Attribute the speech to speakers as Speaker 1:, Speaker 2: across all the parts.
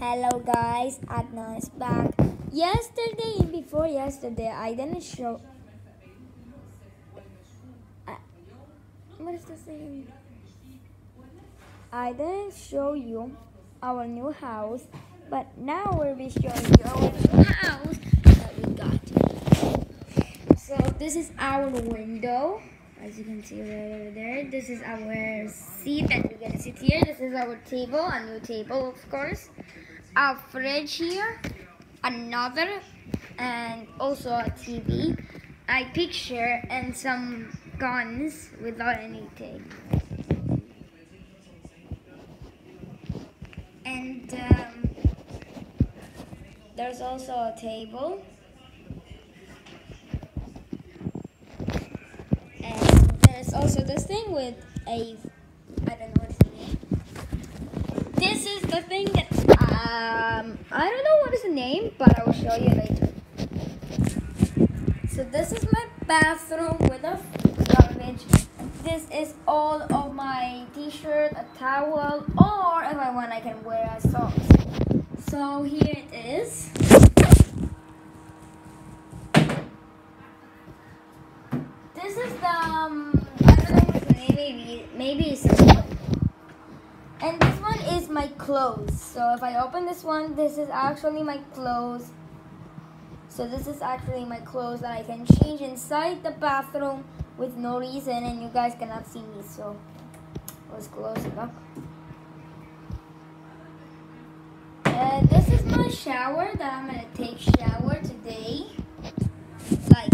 Speaker 1: Hello guys, Adnan is back. Yesterday and before yesterday, I didn't show. I, what is? I didn't show you our new house, but now we'll be showing you our new house that we got. So this is our window. As you can see right over there, this is our seat that you're gonna sit here. This is our table, a new table, of course. Our fridge here, another, and also a TV, a picture, and some guns without anything. And um, there's also a table. And there's also this thing with a I don't know what's the name. This is the thing that um I don't know what is the name, but I will show you later. So this is my bathroom with a garbage. This is all of my t-shirt, a towel, or if I want I can wear a socks. So here it is. This is the um, I don't know what's the name. Maybe maybe it's. And this my clothes. So if I open this one, this is actually my clothes. So this is actually my clothes that I can change inside the bathroom with no reason, and you guys cannot see me. So let's close it up. And this is my shower that I'm gonna take shower today like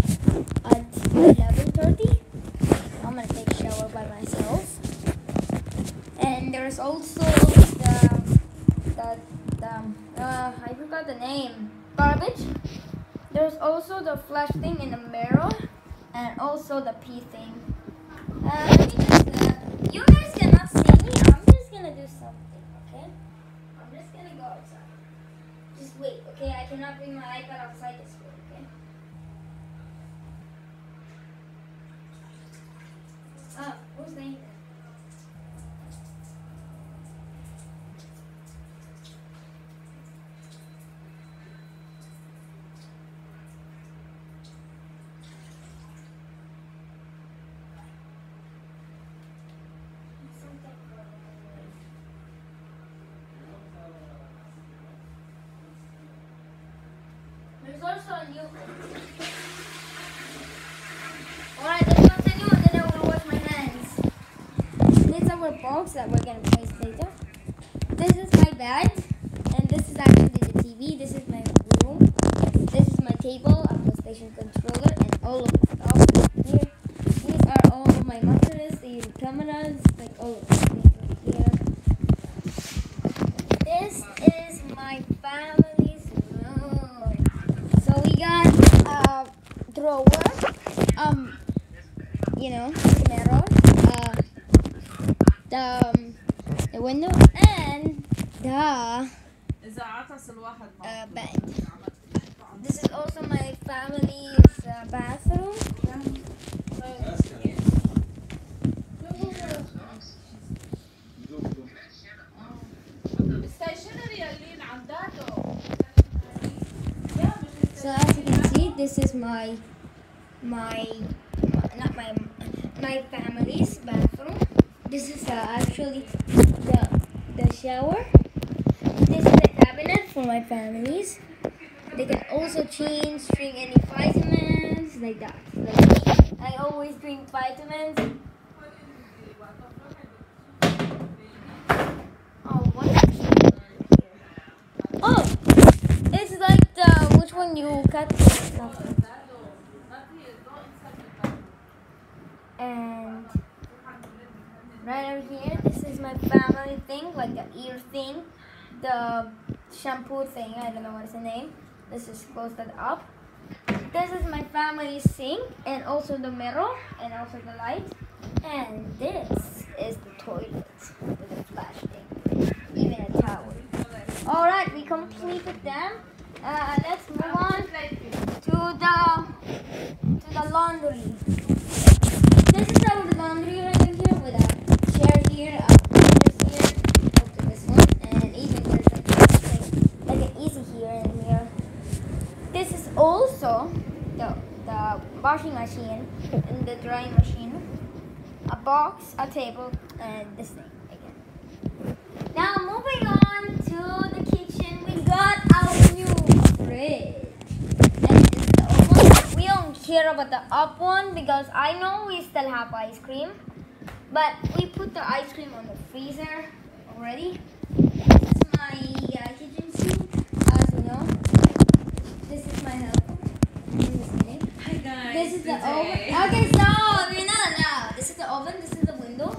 Speaker 1: at 11.30 i'm gonna take shower by myself and there's also the, the uh, i forgot the name. Garbage? There's also the flash thing in the mirror and also the pee thing. Uh, uh, you guys cannot see me. I'm just gonna do something okay? I'm just gonna go outside. Just wait okay? I cannot bring my ipad outside this way okay? Ah, who's name? Alright, and then I wash my hands. This is our box that we're gonna place later. This is my bed, and this is actually the TV. This is my room. This is my table, a PlayStation controller, and all of the stuff here. These are all of my mattress, the cameras, like all of the things right here. This is my family's room. So we got a drawer, um, you know, mirror, uh, the, um, the window and the uh, bed. This is also my family's uh, bathroom. So as you can see, this is my, my, not my, my family's bathroom. This is uh, actually the the shower. This is the cabinet for my families. They can also change, drink any vitamins like that. Like I always drink vitamins. Oh? Oh, it's like the which one you cut. And right over here, this is my family thing, like the ear thing, the shampoo thing. I don't know what's the name. Let's just close that up. This is my family sink, and also the mirror, and also the light. And this is the toilet with the flash thing, even a towel. All right, we completed them. Uh, let's move on to the to the laundry. This is our laundry right in here with a chair here, a mattress here, up to this one, and even there's a thing also the the washing machine and the drying machine, a box, a table, and this thing again. Now moving on to the kitchen, we got our new fridge. We don't care about the up one because I know we still have ice cream, but we put the ice cream on the freezer already. This is my uh, kitchen sink, as you know. This is my helper. This is.
Speaker 2: Hi guys.
Speaker 1: This is the oven. Okay, stop. You're not allowed. This is the oven. This is the window.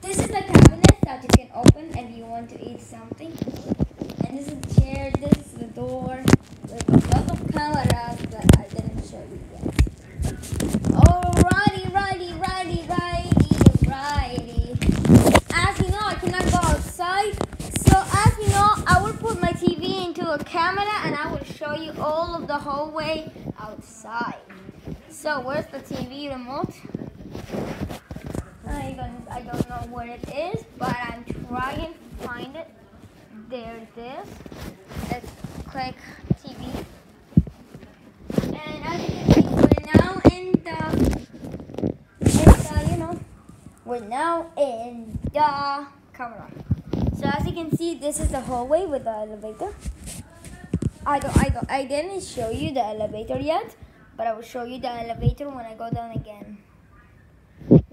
Speaker 1: This is the cabinet that you can open if you want to eat something. And this is the chair. This is the door. With a lot of cameras that I didn't show you yet. Alrighty, righty, righty, righty, righty. As you know, I cannot go outside. So as you know, I will put my TV into a camera and I will show you all of the hallway outside. So where's the TV remote? I don't, I don't know where it is, but I'm trying to find it. There it is. Let's click TV. And as you can see, we're now in the, in the, you know, we're now in the camera. So as you can see, this is the hallway with the elevator. I don't, I don't, I didn't show you the elevator yet, but I will show you the elevator when I go down again.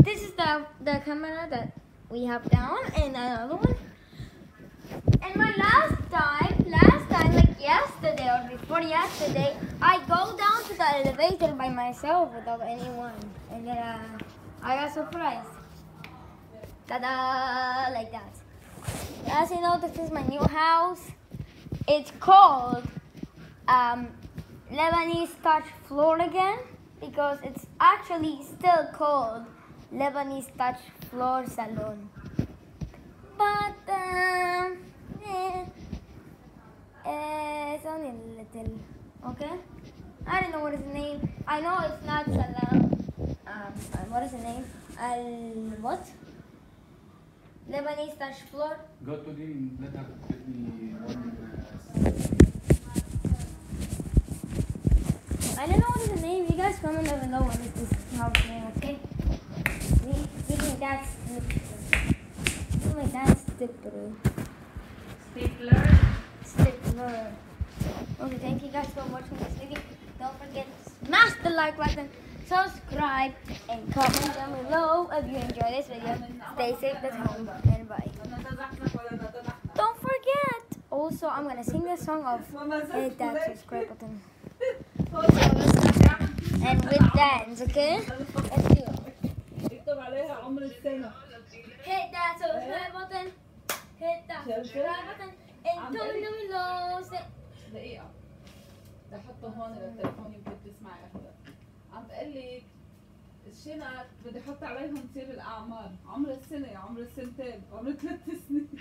Speaker 1: This is the the camera that we have down, and another one. And my last time, last time, like yesterday or before yesterday, I go down to the elevator by myself without anyone, and then uh, I got surprised. Ta-da! Like that. As you know, this is my new house. It's called um, Lebanese Touch Floor again because it's actually still called Lebanese Touch Floor Salon. But um, eh, eh, it's only a little, okay? I don't know what is the name. I know it's not Salam. Um, what is the name? Al what? Lebanese Touch Floor.
Speaker 3: Go to the let her give me one. Uh,
Speaker 1: I don't know what is the name. You guys comment down below what is this house name, okay? We we think that's oh my dad's stipler.
Speaker 2: Stapler.
Speaker 1: Stipler. Okay, thank you guys for watching this video. Don't forget to smash the like button, subscribe, and comment down below if you enjoy this video. Stay safe at home and bye. Don't forget. Also, I'm gonna sing the song of hit that subscribe button and with dance, okay? Let's do it.
Speaker 2: اكتب عليها عمر السنة
Speaker 1: Hit that subscribe button. Hit that subscribe button. And tell me down below. Say,
Speaker 2: دقيقة ده حطه هون للتليفون يمكن تسمعي أكثر عم بقول لك الشنط بدي أحط عليهم تصير الأعمار عمر السنة عمر السنتين عمر ثلاث سنين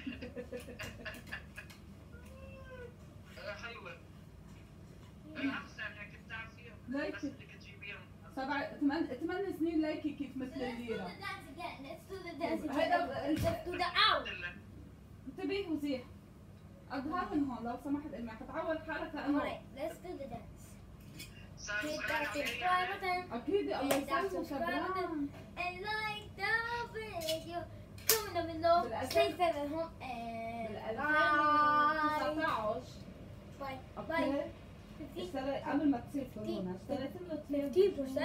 Speaker 4: حلوة أحسن هيك بتعرفيها
Speaker 2: سبع ثمان ثمان سنين لايكي كيف مثل الليرة
Speaker 1: هذا
Speaker 2: انتبه وزيح. اظهر من هون لو سمحت أمك تعود حالك
Speaker 1: لأنه
Speaker 2: أكيد الله يسلمك.
Speaker 1: شبران and
Speaker 2: قبل ما تصير كورونا اشتريت له
Speaker 1: 50%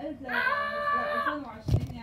Speaker 2: أيوه 2020 يعني.